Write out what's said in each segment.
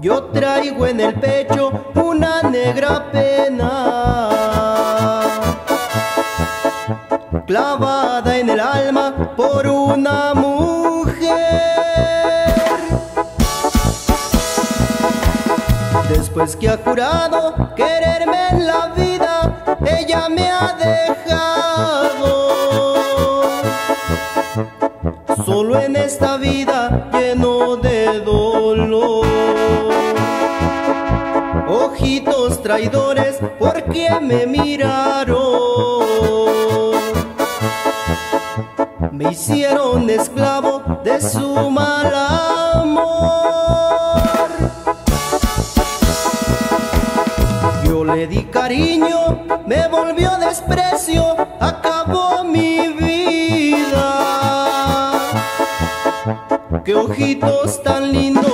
Yo traigo en el pecho una negra pena Clavada en el alma por una mujer. Después que ha jurado quererme en la vida Ella me ha dejado. Solo en esta vida lleno Ojitos traidores, ¿por qué me miraron? Me hicieron esclavo de su mal amor Yo le di cariño, me volvió desprecio, acabó mi vida Qué ojitos tan lindos,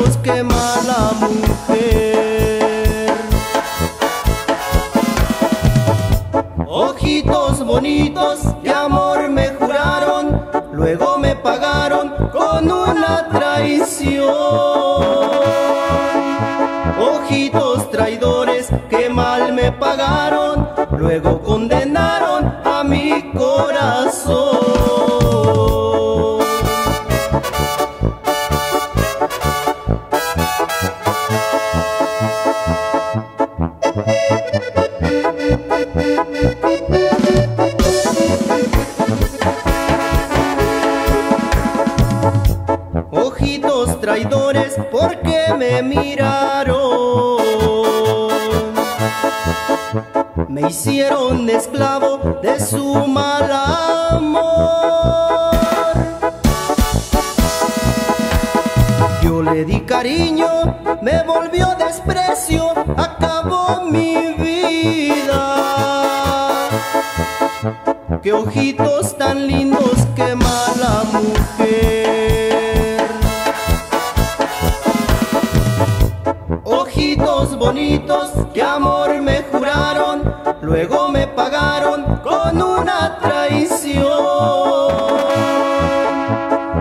Ojitos bonitos, qué amor me juraron, luego me pagaron con una traición. Ojitos traidores, qué mal me pagaron, luego condenaron a mi corazón. Traidores, ¿por qué me miraron? Me hicieron esclavo de su mal amor. Yo le di cariño, me volvió desprecio, acabó mi vida. Qué ojitos tan lindos, qué mala mujer. Ojitos bonitos, qué amor me juraron, luego me pagaron con una traición.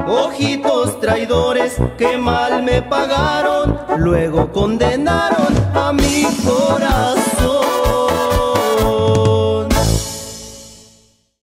Ojitos traidores, qué mal me pagaron, luego condenaron a mi corazón.